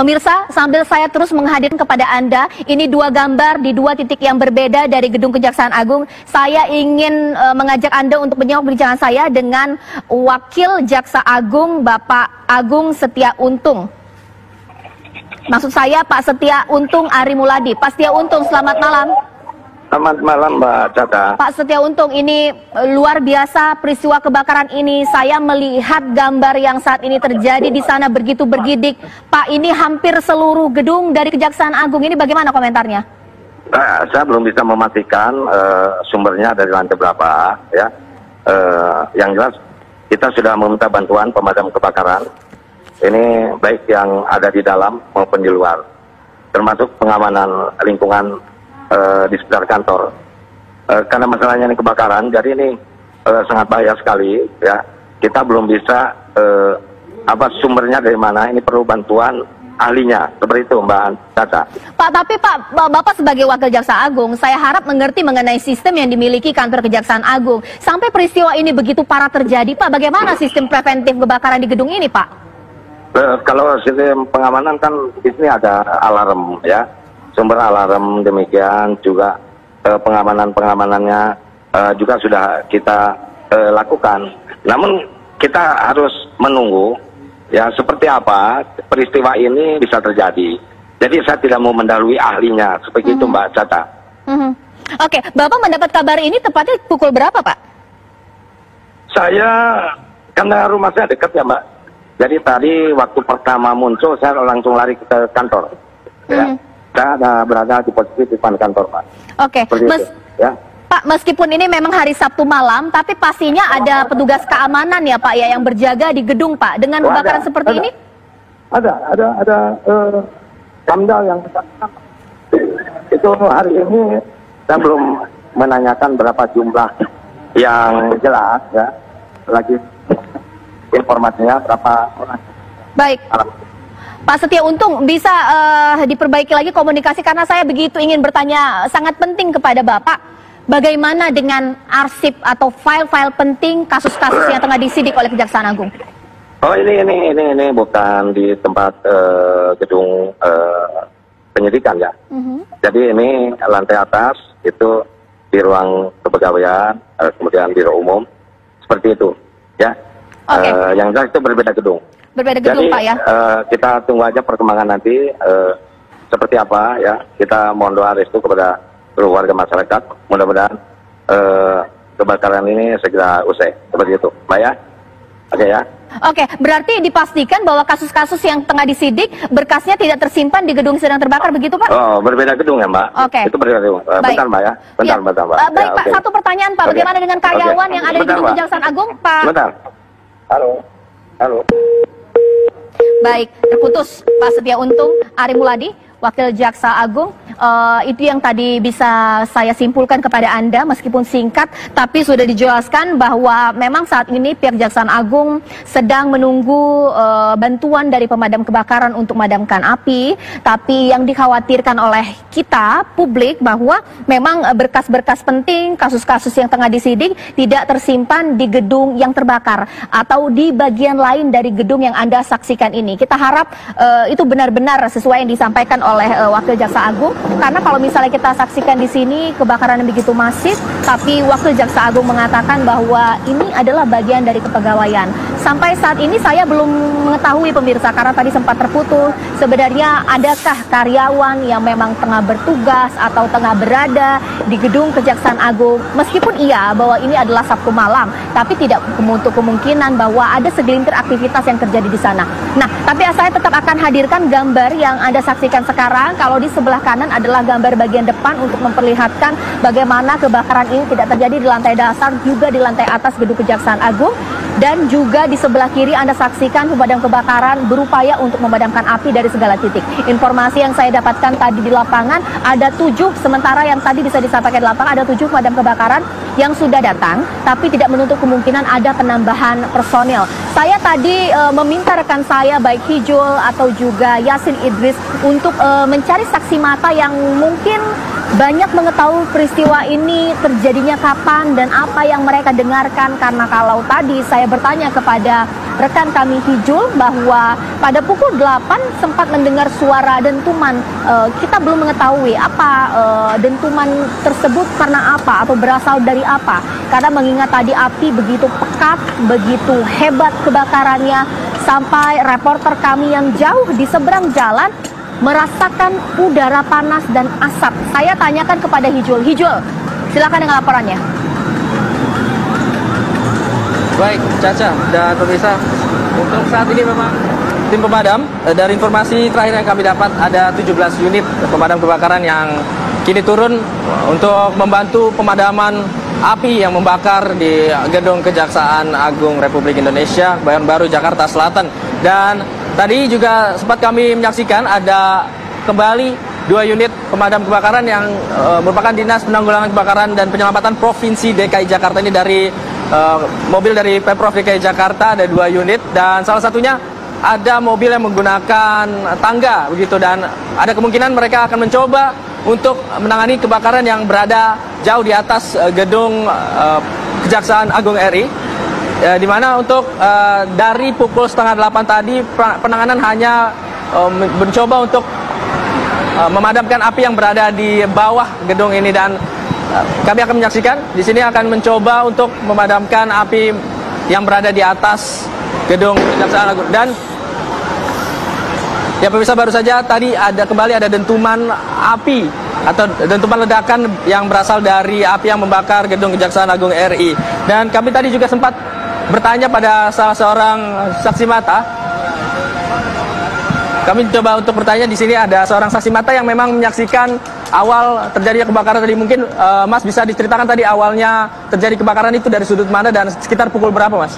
Pemirsa, sambil saya terus menghadirkan kepada Anda, ini dua gambar di dua titik yang berbeda dari Gedung Kejaksaan Agung. Saya ingin uh, mengajak Anda untuk menyimak perbincangan saya dengan Wakil Jaksa Agung Bapak Agung Setia Untung. Maksud saya Pak Setia Untung Ari Muladi. Pak Setia Untung, selamat malam. Selamat malam Mbak Caca. Pak Setia Untung, ini eh, luar biasa peristiwa kebakaran ini. Saya melihat gambar yang saat ini terjadi di sana begitu bergidik. Pak, ini hampir seluruh gedung dari Kejaksaan Agung. Ini bagaimana komentarnya? Nah, saya belum bisa memastikan uh, sumbernya dari lantai berapa, ya. Uh, yang jelas kita sudah meminta bantuan pemadam kebakaran. Ini baik yang ada di dalam maupun di luar, termasuk pengamanan lingkungan uh, di sekitar kantor. Uh, karena masalahnya ini kebakaran, jadi ini uh, sangat bahaya sekali. Ya, kita belum bisa uh, apa sumbernya dari mana. Ini perlu bantuan ahlinya seperti itu Mbak Caca. Pak, tapi Pak Bapak sebagai wakil jaksa agung, saya harap mengerti mengenai sistem yang dimiliki kantor kejaksaan agung. Sampai peristiwa ini begitu parah terjadi, Pak, bagaimana sistem preventif kebakaran di gedung ini, Pak? Uh, kalau sistem pengamanan kan di sini ada alarm ya sumber alarm demikian juga eh, pengamanan-pengamanannya eh, juga sudah kita eh, lakukan. Namun kita harus menunggu ya seperti apa peristiwa ini bisa terjadi. Jadi saya tidak mau mendahului ahlinya seperti hmm. itu Mbak Cata. Hmm. Oke, Bapak mendapat kabar ini tepatnya pukul berapa Pak? Saya karena rumah saya dekat ya Mbak. Jadi tadi waktu pertama muncul saya langsung lari ke kantor. Ya. Hmm. Ya saya ada berada di posisi di depan kantor Pak. Oke, okay. Mes ya. Pak, meskipun ini memang hari Sabtu malam, tapi pastinya ada petugas keamanan ya Pak ya yang berjaga di gedung Pak dengan oh, kebakaran seperti ada. ini? Ada, ada, ada uh, kamdal yang itu hari ini saya belum menanyakan berapa jumlah yang jelas ya lagi informasinya berapa orang. Baik. Pak Setia Untung bisa uh, diperbaiki lagi komunikasi karena saya begitu ingin bertanya sangat penting kepada Bapak bagaimana dengan arsip atau file-file penting kasus-kasus yang tengah disidik oleh Kejaksaan Agung? Oh ini ini ini ini bukan di tempat uh, gedung uh, penyidikan ya. Uh-huh. Jadi ini lantai atas itu di ruang kepegawaian, uh, kemudian biro umum seperti itu ya. Okay. Uh, yang jelas itu berbeda gedung. Berbeda gedung Jadi, Pak ya? Uh, kita tunggu aja perkembangan nanti uh, seperti apa ya. Kita mohon doa restu kepada seluruh warga masyarakat. Mudah-mudahan uh, kebakaran ini segera usai. Seperti itu, Mbak ya. Oke ya. Oke, berarti dipastikan bahwa kasus-kasus yang tengah disidik berkasnya tidak tersimpan di gedung sedang terbakar begitu Pak? Oh, berbeda gedung ya Mbak. Oke. Itu berbeda gedung. Uh, Bentar Mbak ya. Bentar, ya. bentar Mbak. Uh, baik ya, Pak, okay. satu pertanyaan Pak. Bagaimana okay. dengan karyawan okay. yang ada bentar, di gedung Kejaksaan Agung Pak? Bentar. Halo. Halo. Baik, terputus. Pak Setia Untung, Ari Muladi, Wakil Jaksa Agung. Uh, itu yang tadi bisa saya simpulkan kepada Anda meskipun singkat tapi sudah dijelaskan bahwa memang saat ini pihak Jaksaan Agung sedang menunggu uh, bantuan dari pemadam kebakaran untuk memadamkan api tapi yang dikhawatirkan oleh kita publik bahwa memang berkas-berkas penting kasus-kasus yang tengah disidik tidak tersimpan di gedung yang terbakar atau di bagian lain dari gedung yang Anda saksikan ini. Kita harap uh, itu benar-benar sesuai yang disampaikan uh, Wakil Jaksa Agung karena kalau misalnya kita saksikan di sini kebakaran yang begitu masif tapi Wakil Jaksa Agung mengatakan bahwa ini adalah bagian dari kepegawaian. Sampai saat ini saya belum mengetahui pemirsa karena tadi sempat terputus sebenarnya adakah karyawan yang memang tengah bertugas atau tengah berada di gedung Kejaksaan Agung meskipun iya bahwa ini adalah Sabtu malam tapi tidak untuk kemungkinan bahwa ada segelintir aktivitas yang terjadi di sana. Nah, tapi saya tetap akan hadirkan gambar yang Anda saksikan sekarang sekarang kalau di sebelah kanan adalah gambar bagian depan untuk memperlihatkan bagaimana kebakaran ini tidak terjadi di lantai dasar juga di lantai atas gedung Kejaksaan Agung dan juga di sebelah kiri Anda saksikan pemadam kebakaran berupaya untuk memadamkan api dari segala titik. Informasi yang saya dapatkan tadi di lapangan ada tujuh, sementara yang tadi bisa disampaikan di lapangan ada tujuh pemadam kebakaran yang sudah datang, tapi tidak menutup kemungkinan ada penambahan personil. Saya tadi e, meminta rekan saya baik Hijul atau juga Yasin Idris untuk e, mencari saksi mata yang mungkin banyak mengetahui peristiwa ini terjadinya kapan dan apa yang mereka dengarkan karena kalau tadi saya bertanya kepada rekan kami Hijul bahwa pada pukul 8 sempat mendengar suara dentuman. Uh, kita belum mengetahui apa uh, dentuman tersebut karena apa atau berasal dari apa. Karena mengingat tadi api begitu pekat, begitu hebat kebakarannya sampai reporter kami yang jauh di seberang jalan merasakan udara panas dan asap. Saya tanyakan kepada Hijul. Hijul, silakan dengan laporannya. Baik, Caca dan pemirsa, untuk saat ini memang tim pemadam eh, dari informasi terakhir yang kami dapat ada 17 unit pemadam kebakaran yang kini turun untuk membantu pemadaman api yang membakar di gedung Kejaksaan Agung Republik Indonesia Bayan Baru Jakarta Selatan dan Tadi juga sempat kami menyaksikan ada kembali dua unit pemadam kebakaran yang uh, merupakan Dinas Penanggulangan Kebakaran dan Penyelamatan Provinsi DKI Jakarta ini dari uh, mobil dari Pemprov DKI Jakarta ada dua unit. Dan salah satunya ada mobil yang menggunakan tangga begitu. Dan ada kemungkinan mereka akan mencoba untuk menangani kebakaran yang berada jauh di atas uh, gedung Kejaksaan Agung RI ya, di mana untuk uh, dari pukul setengah delapan tadi penanganan hanya uh, mencoba untuk uh, memadamkan api yang berada di bawah gedung ini dan uh, kami akan menyaksikan di sini akan mencoba untuk memadamkan api yang berada di atas gedung Kejaksaan Agung. Dan ya pemirsa baru saja tadi ada kembali ada dentuman api atau dentuman ledakan yang berasal dari api yang membakar gedung Kejaksaan Agung RI dan kami tadi juga sempat bertanya pada salah seorang saksi mata. Kami coba untuk bertanya di sini ada seorang saksi mata yang memang menyaksikan awal terjadinya kebakaran tadi. Mungkin uh, Mas bisa diceritakan tadi awalnya terjadi kebakaran itu dari sudut mana dan sekitar pukul berapa, Mas?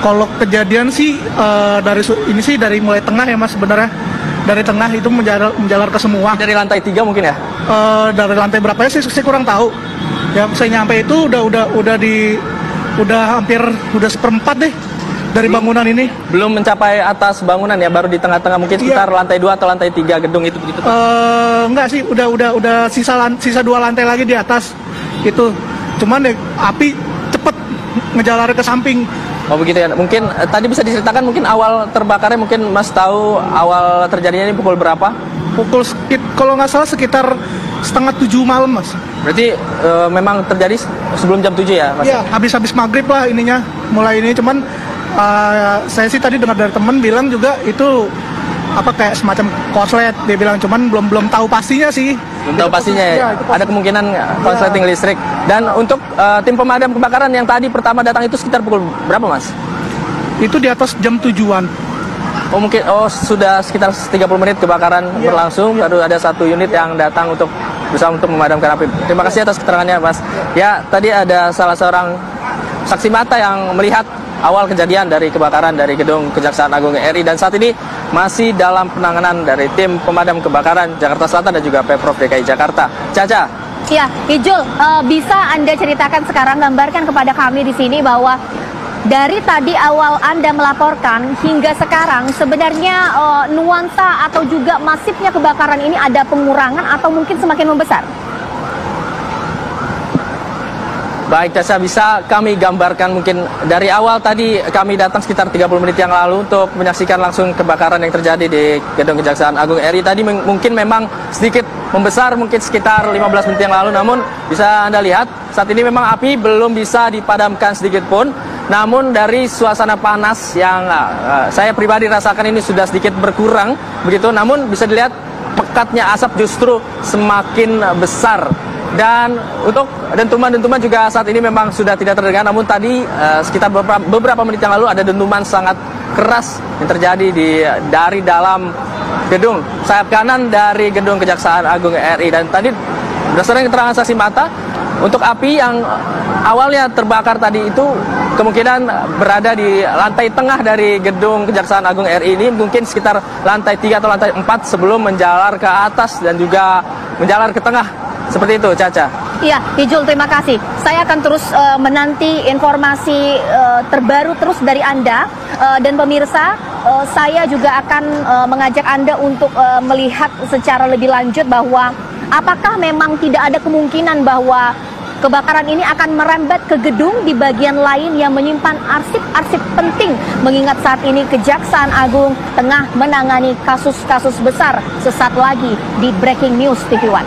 Kalau kejadian sih uh, dari ini sih dari mulai tengah ya, Mas sebenarnya. Dari tengah itu menjalar, menjalar ke semua. Dari lantai tiga mungkin ya? Uh, dari lantai berapa ya sih saya kurang tahu. Ya saya nyampe itu udah udah udah di udah hampir udah seperempat deh dari bangunan ini. Belum mencapai atas bangunan ya, baru di tengah-tengah mungkin iya. sekitar iya. lantai dua atau lantai tiga gedung itu begitu. Uh, enggak sih, udah udah udah sisa sisa dua lantai lagi di atas itu. Cuman deh api cepet ngejalar ke samping. Oh begitu ya. Mungkin eh, tadi bisa diceritakan mungkin awal terbakarnya mungkin Mas tahu awal terjadinya ini pukul berapa? Pukul kalau nggak salah sekitar setengah tujuh malam mas. Berarti e, memang terjadi sebelum jam tujuh ya mas? Iya, habis-habis maghrib lah ininya, mulai ini. Cuman uh, saya sih tadi dengar dari temen bilang juga itu apa kayak semacam korslet dia bilang. Cuman belum belum tahu pastinya sih. Belum tahu pastinya ya, ya ada kemungkinan korsleting ya. listrik. Dan untuk uh, tim pemadam kebakaran yang tadi pertama datang itu sekitar pukul berapa mas? Itu di atas jam tujuan. Oh mungkin oh sudah sekitar 30 menit kebakaran ya. berlangsung. Baru ada satu unit yang datang untuk berusaha untuk memadamkan api. Terima kasih atas keterangannya Mas. Ya tadi ada salah seorang saksi mata yang melihat awal kejadian dari kebakaran dari gedung Kejaksaan Agung RI dan saat ini masih dalam penanganan dari tim pemadam kebakaran Jakarta Selatan dan juga Pemprov DKI Jakarta. Caca. Ya, Ijul, uh, bisa Anda ceritakan sekarang gambarkan kepada kami di sini bahwa dari tadi awal Anda melaporkan hingga sekarang sebenarnya uh, nuansa atau juga masifnya kebakaran ini ada pengurangan atau mungkin semakin membesar? Baik, Tessa, bisa kami gambarkan mungkin dari awal tadi kami datang sekitar 30 menit yang lalu untuk menyaksikan langsung kebakaran yang terjadi di Gedung Kejaksaan Agung RI. Tadi mungkin memang sedikit membesar, mungkin sekitar 15 menit yang lalu, namun bisa Anda lihat saat ini memang api belum bisa dipadamkan sedikit pun. Namun dari suasana panas yang uh, saya pribadi rasakan ini sudah sedikit berkurang begitu. Namun bisa dilihat pekatnya asap justru semakin besar. Dan untuk dentuman-dentuman juga saat ini memang sudah tidak terdengar. Namun tadi uh, sekitar beberapa, beberapa menit yang lalu ada dentuman sangat keras yang terjadi di dari dalam gedung sayap kanan dari gedung Kejaksaan Agung RI dan tadi berdasarkan keterangan saksi mata untuk api yang awalnya terbakar tadi itu kemungkinan berada di lantai tengah dari gedung Kejaksaan Agung RI ini mungkin sekitar lantai 3 atau lantai 4 sebelum menjalar ke atas dan juga menjalar ke tengah. Seperti itu, Caca. Iya, Ijul terima kasih. Saya akan terus uh, menanti informasi uh, terbaru terus dari Anda uh, dan pemirsa. Uh, saya juga akan uh, mengajak Anda untuk uh, melihat secara lebih lanjut bahwa apakah memang tidak ada kemungkinan bahwa kebakaran ini akan merembet ke gedung di bagian lain yang menyimpan arsip-arsip penting mengingat saat ini Kejaksaan Agung tengah menangani kasus-kasus besar sesaat lagi di Breaking News TV One.